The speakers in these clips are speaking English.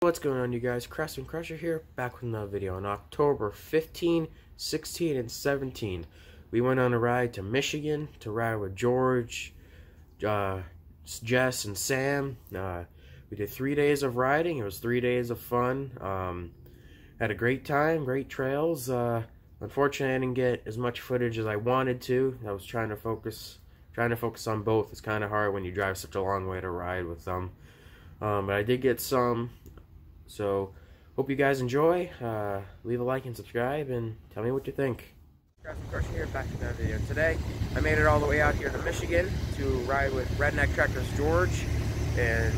What's going on you guys? Craftsman Crusher here, back with another video. On October 15, 16, and 17, we went on a ride to Michigan to ride with George, uh, Jess, and Sam. Uh, we did three days of riding. It was three days of fun. Um, had a great time, great trails. Uh, unfortunately, I didn't get as much footage as I wanted to. I was trying to focus, trying to focus on both. It's kind of hard when you drive such a long way to ride with them. Um, but I did get some. So, hope you guys enjoy. Uh, leave a like and subscribe, and tell me what you think. Here, back to another video. Today, I made it all the way out here to Michigan to ride with Redneck Tractors George and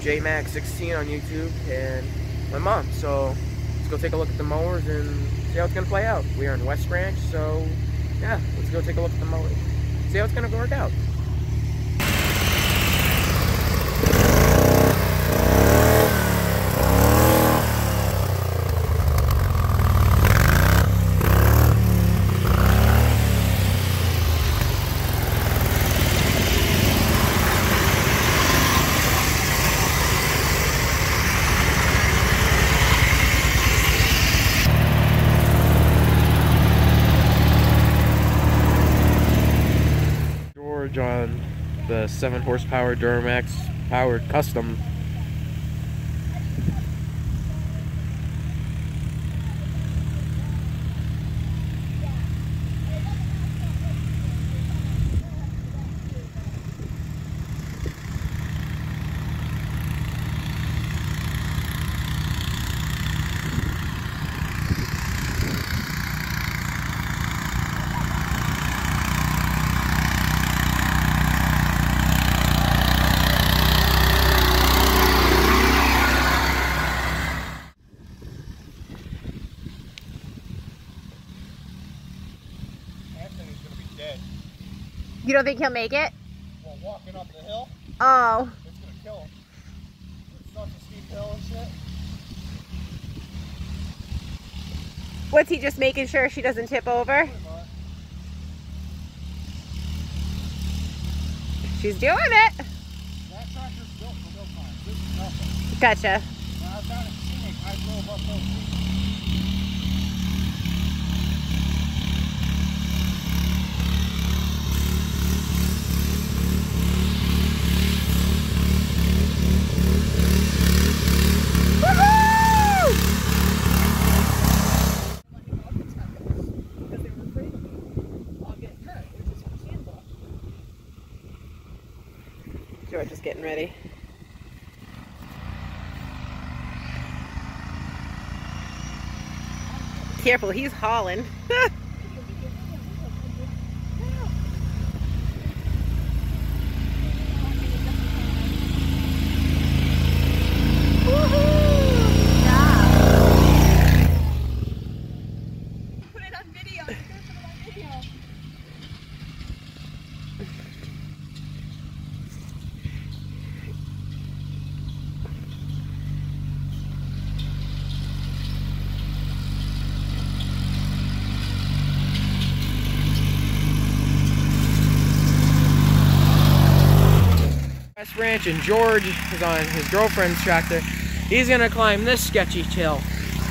JMax16 on YouTube and my mom. So, let's go take a look at the mowers and see how it's going to play out. We are in West Branch, so yeah, let's go take a look at the mowers. See how it's going to work out. On the 7 horsepower Duramax powered custom. You don't think he'll make it? Well, walking up the hill, Oh, it's gonna kill him. It's such a steep hill and shit. what's he just making sure she doesn't tip over? She's doing it. That tractor's built for real time. This is nothing. Gotcha. When I was down in Scenic, I drove up those George is getting ready. Careful, he's hauling. Put it on video. You gotta put it on video. West Ranch and George is on his girlfriend's tractor. He's gonna climb this sketchy hill.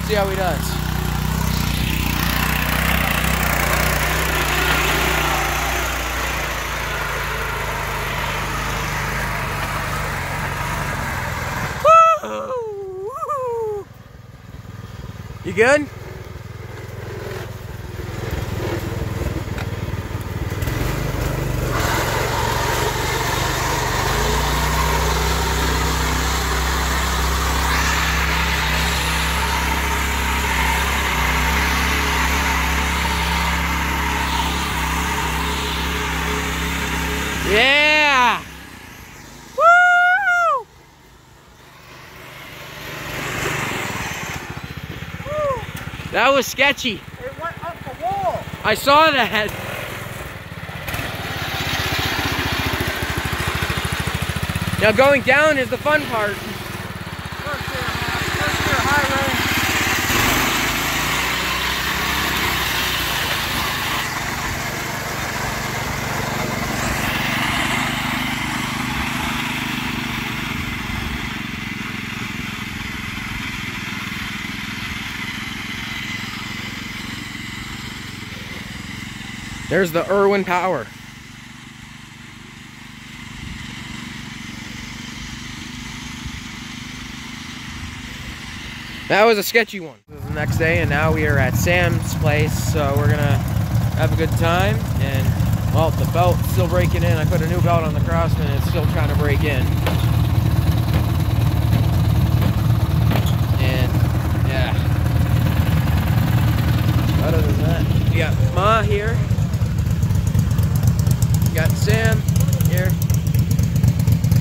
See how he does. You good? Yeah! Woo! That was sketchy. It went up the wall. I saw that. Now going down is the fun part. There's the Irwin Power. That was a sketchy one. The next day, and now we are at Sam's place, so we're gonna have a good time. And well, the belt's still breaking in. I put a new belt on the Craftsman, and it's still trying to break in. And yeah. Other than that, we got Ma here. We got Sam here.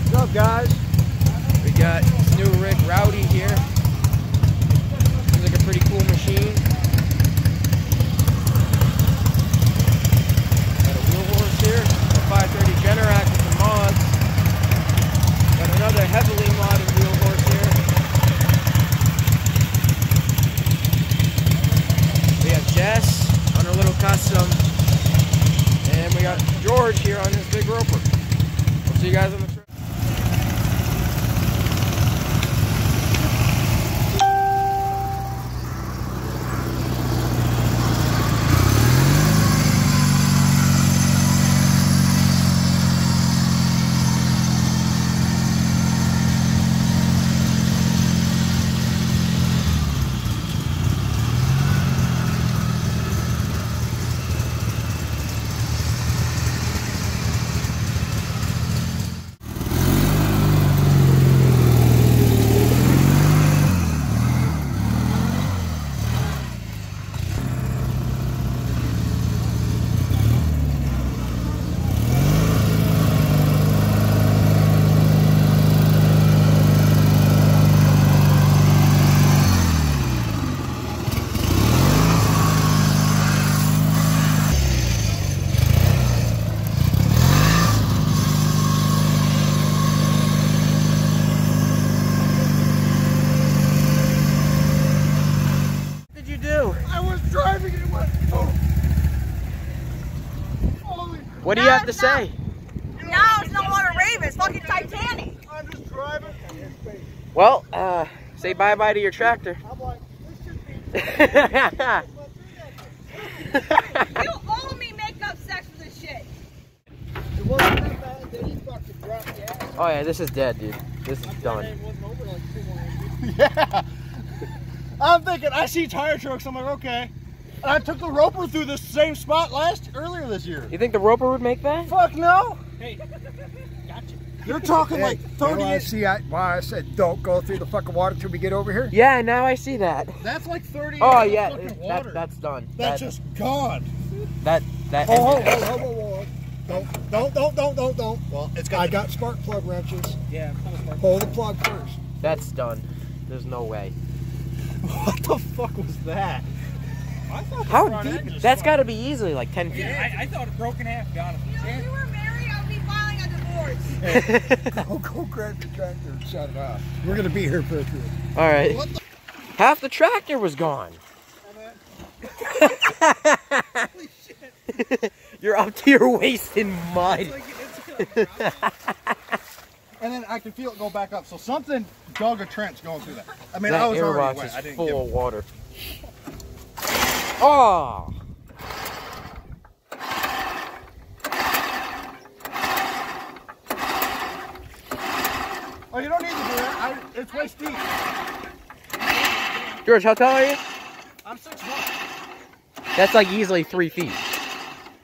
What's up, guys? We got new Rick Rowdy here. Seems like a pretty cool machine. Got a wheel horse here, a 530 Generac with some mods. Got another heavily modded wheel horse here. We have Jess on her little custom. Got George here on his big roper. We'll see you guys on the trail. What did you do? I was driving and it went. Oh. Holy, What do to say? Now it's no longer Raven, it's fucking Titanic. I'm just driving. Well, uh, say bye bye to your tractor. I'm like, this should be. You owe me makeup sex for this shit. It wasn't that bad. Then he fucking dropped the ass. oh yeah, this is dead, dude. This is done. It wasn't over like two more inches. Yeah. I'm thinking, I see tire trucks. I'm like, okay. And I took the roper through the same spot last earlier this year. You think the roper would make that? Fuck no. Hey, gotcha. You're talking like 30 Well, I see I, why I said don't go through the fucking water till we get over here. Yeah, now I see that. That's like 30 Oh yeah, of that, water. that's done. That's that, just gone. that that. Oh, hold, hold, hold, hold, hold. Don't, don't, don't, don't, don't, don't. Well, it's I got spark plug wrenches. Yeah. Pull the plug first. That's done. There's no way. What the fuck was that? I thought the How deep? That's got to be easily like 10 feet. I, I thought it broke in half, to be honest. You know, if we were married, I would be filing a divorce. Go, go grab your tractor and shut it off. We're gonna be here for a few. All right. What the- Half the tractor was gone. Holy shit. You're up to your waist in mud. and then I can feel it go back up. So something dug a trench going through that. I mean, that I was already airbox wet. is I didn't full give of water. Oh. Oh, you don't need to do that. I, it's waist deep. George, how tall are you? I'm six one. That's like easily three feet.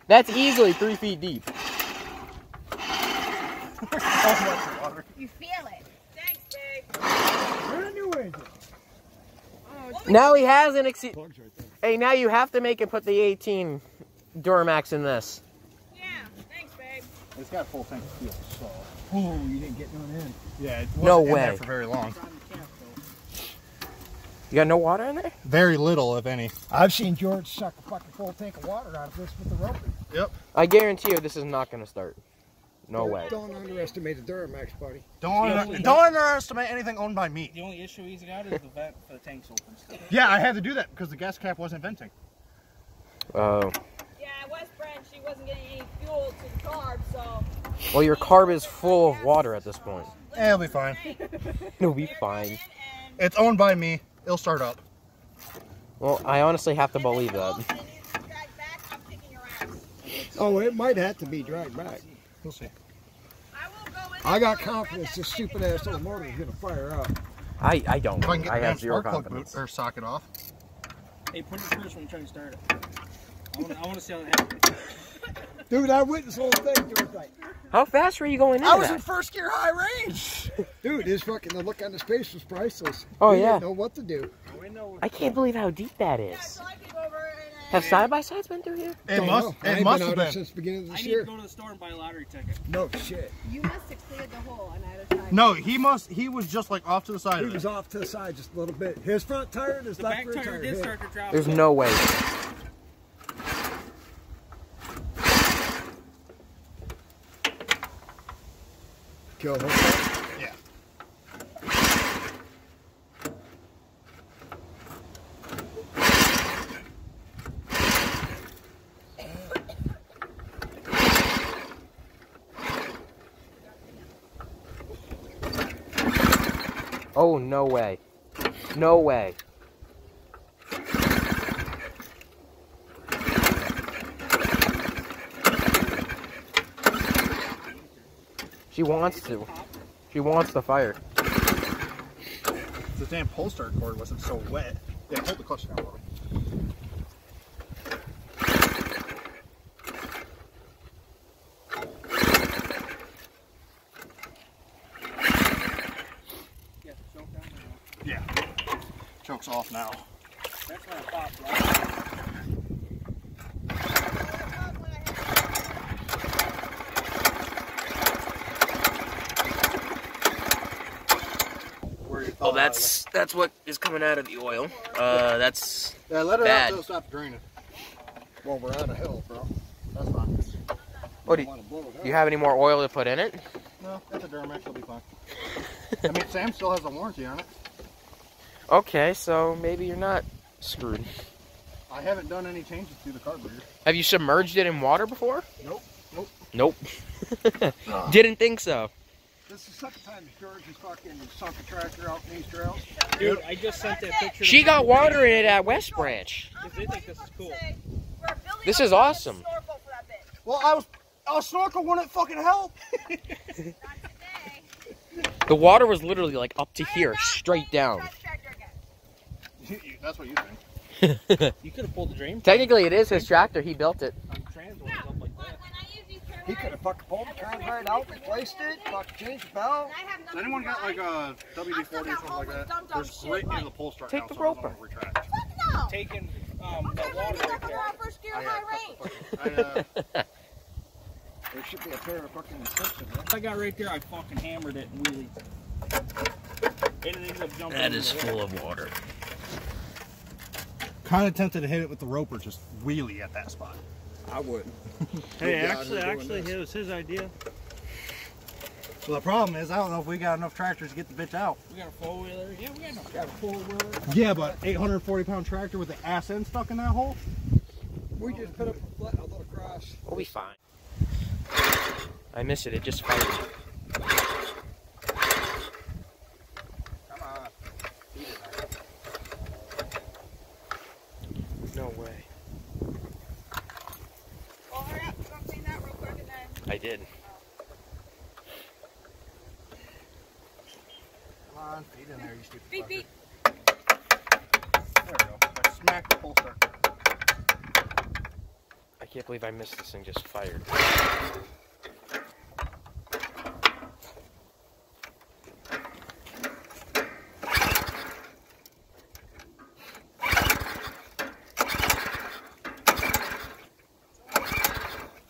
That's easily three feet deep. Oh, much water. You feel it. Thanks, babe. Where the new engine? Now he has an exceed. Plugs right there. Hey, now you have to make him put the 18 Duramax in this. Yeah, thanks, babe. It's got a full tank of fuel, so Oh, you didn't get none in. yeah. It No wasn't in there way. for very long. You got no water in there? Very little, if any. I've seen George suck a fucking full tank of water out of this with the rope. Yep. I guarantee you this is not going to start. No way. Don't underestimate the Duramax, buddy. Don't under, don't underestimate anything owned by me. The only issue he's got is the vent for the tank's open still. Yeah, I had to do that because the gas cap wasn't venting. Oh. Yeah, West Branch, she wasn't getting any fuel to the carb, so. Well, your carb is full of water at this point. Eh, it'll be fine. It'll be fine. It's owned by me. It'll start up. Well, I honestly have to believe that. Oh, it might have to be dragged back. We'll see. I got confidence this stupid ass little motor is gonna fire up. I, I don't. If I can get I the have zero spark plug confidence. boot or socket off. Hey, put it first when you try to start it. I want to see how that happens. Dude, I witnessed the whole thing. Dude, like, How fast were you going into I was that? in first gear high range. Dude, his fucking the look on his face was priceless. Oh, He yeah. didn't know what to do. I can't believe how deep that is. Have side by sides been through here? It must. know. It must have out been. since the beginning of I this need year. to go to the store and buy a lottery ticket. No shit. You must have cleared the hole on either side. No, he must. He was just like off to the side He of was it. off to the side just a little bit. His front tire and his The left back rear tire tire did hit. start to drop. There's no way. Kill him. Oh, no way. No way. She wants to. She wants the fire. The damn start cord wasn't so wet. Yeah, hold the clutch down a little. Yeah, choke down there. Yeah. Choke's off now. That's when it popped, right? Where you Oh, that's that's what is coming out of the oil. Uh, that's Yeah, let it bad. out till it stops draining. Well, we're on a hill, bro. That's fine. what do you, Want to blow it do you have any more oil to put in it? No, that's a Duramax. It'll be fine. I mean, Sam still has a warranty on it. Okay, so maybe you're not screwed. I haven't done any changes to the carburetor. Have you submerged it in water before? Nope. Nope. Nope. Didn't think so. This is the second time George has fucking sunk a tractor out in these trails. Dude, I just sent that picture. She got water in it at West Branch. They think this is cool. This is awesome. Snorkel for that bitch. Well, I was. I was snorkel wouldn't fucking help. Not today. The water was literally like up to here, straight down. Trash tractor. That's what you think. You could have pulled the drain. Technically, it is his tractor. He built it. on trans ones up like that. He could have fucking pulled the trans right out, replaced it, fucking changed the belt. Has anyone got like a WD-40 or something like that? Dumb, dumb There's shit, grit like- in the pull start Take now, the so it rope doesn't off. retract. No. Taking um, I'm the water right there. before our first gear I, high range. cut the fucking- I, uh, There should be a pair of fucking clips in. I got right there, I fucking hammered it and wheelied. And it ended up jumping over the wall. of water. Kind of tempted to hit it with the roper, just wheelie at that spot. I would. Hey, Yeah, actually, actually, this. it was his idea. Well, the problem is, I don't know if we got enough tractors to get the bitch out. We got a four wheeler. Yeah, we got no got a four wheeler. Yeah, but 840 pound tractor with the ass end stuck in that hole? We just put up a, flat, a little cross. We'll be fine. I miss it. It just fired. Come on. No way. Well, hurry up. Go clean that real quick and then. I did. Come on, feet in there, you stupid Beep, fucker. beep. There we go. I smacked the pull start. I can't believe I missed this thing just fired.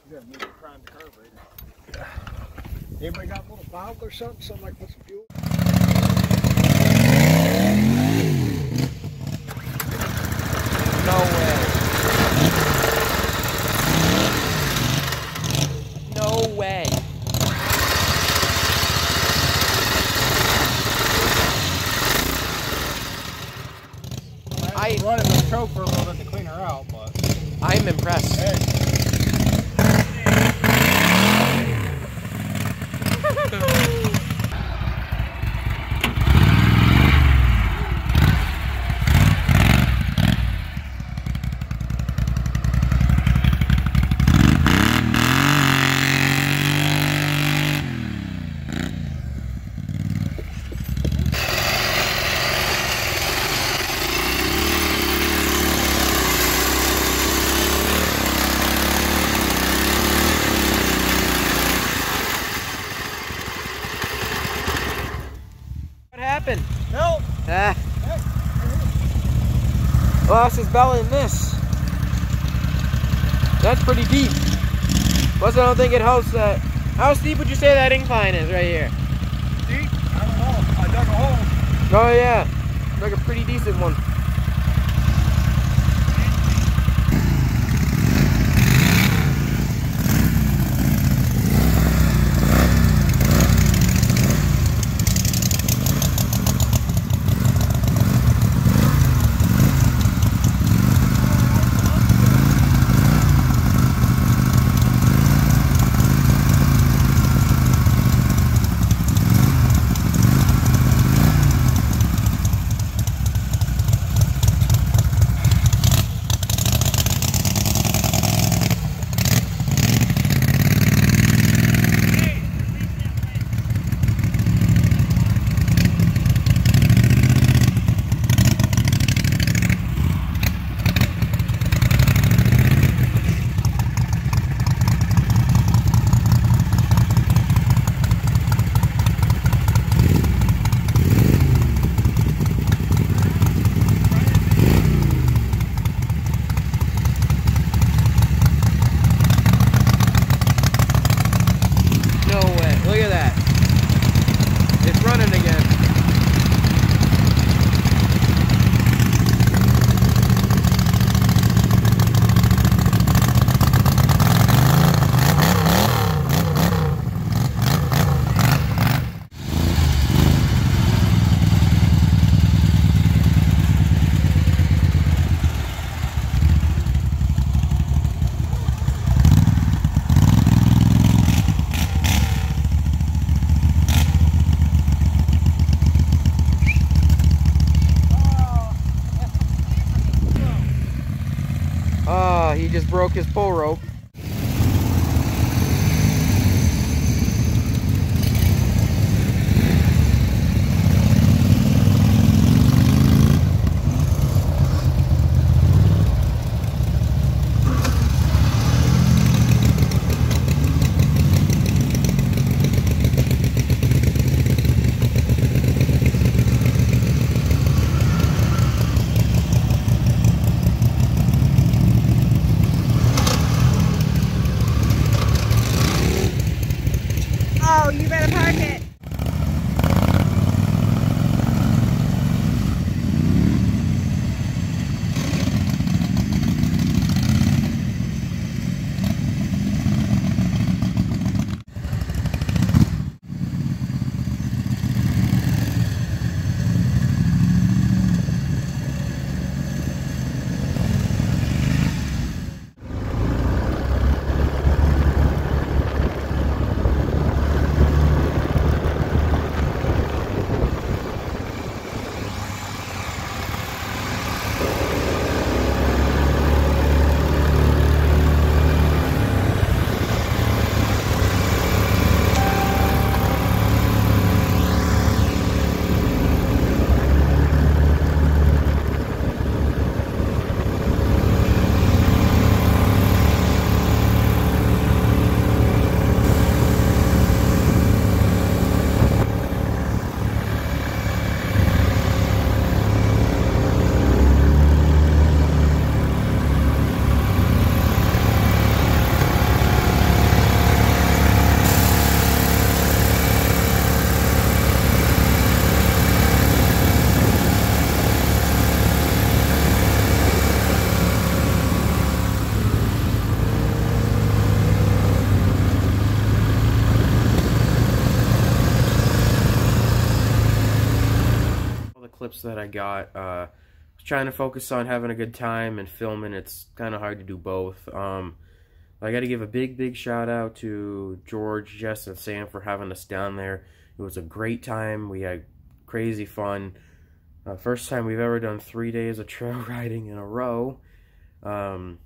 You gotta move the prime carburetor. Anybody got a little valve or something? Something like put some fuel? No way. No way. I running the choke for a little bit to clean her out, but I'm impressed. Lost his belly in this. That's pretty deep. Plus, I don't think it helps that. How steep would you say that incline is right here? Deep? I don't know. I dug a hole. Oh yeah, like a pretty decent one. Broke his pull rope. Got. Uh, trying to focus on having a good time and filming. It's kind of hard to do both. Um, I got to give a big, big shout out to George, Jess, and Sam for having us down there. It was a great time. We had crazy fun. Uh, first time we've ever done three days of trail riding in a row. Um,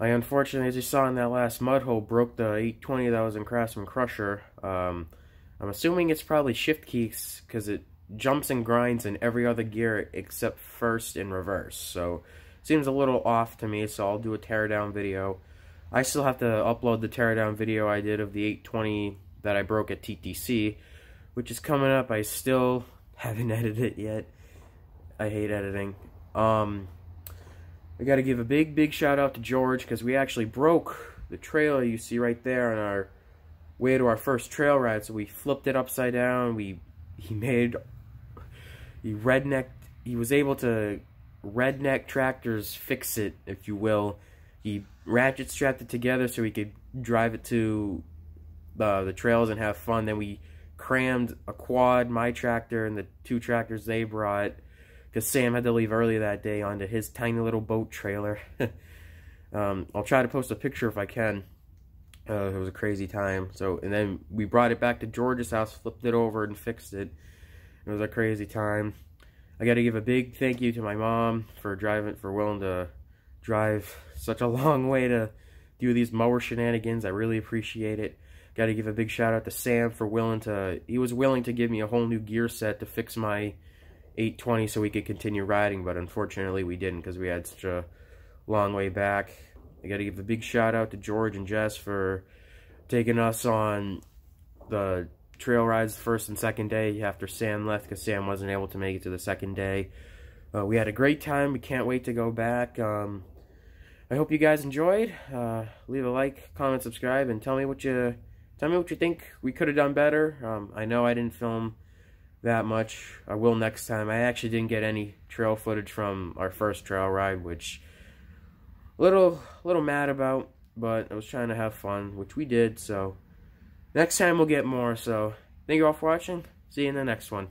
I unfortunately, as you saw in that last mud hole, broke the 820 that was in Craftsman Crusher. Um, I'm assuming it's probably shift keys because it jumps and grinds in every other gear except first and reverse. So seems a little off to me, so I'll do a teardown video. I still have to upload the teardown video I did of the 820 that I broke at TTC, which is coming up. I still haven't edited it yet. I hate editing. Um, I got to give a big, big shout out to George because we actually broke the trailer you see right there on our way to our first trail ride. So we flipped it upside down. We he made he redneck. He was able to redneck tractors fix it, if you will. He ratchet strapped it together so he could drive it to the the trails and have fun. Then we crammed a quad, my tractor, and the two tractors they brought because Sam had to leave early that day onto his tiny little boat trailer. um, I'll try to post a picture if I can. Uh, it was a crazy time. So, and then we brought it back to George's house, flipped it over, and fixed it. It was a crazy time. I got to give a big thank you to my mom for driving, for willing to drive such a long way to do these mower shenanigans. I really appreciate it. Got to give a big shout out to Sam for willing to, he was willing to give me a whole new gear set to fix my 820 so we could continue riding, but unfortunately we didn't because we had such a long way back. I got to give a big shout out to George and Jess for taking us on the trail rides first and second day after Sam left because Sam wasn't able to make it to the second day. Uh, we had a great time. We can't wait to go back. Um, I hope you guys enjoyed. Uh, leave a like, comment, subscribe, and tell me what you tell me what you think we could have done better. Um, I know I didn't film that much. I will next time. I actually didn't get any trail footage from our first trail ride, which little little mad about, but I was trying to have fun, which we did. So next time we'll get more. So thank you all for watching. See you in the next one.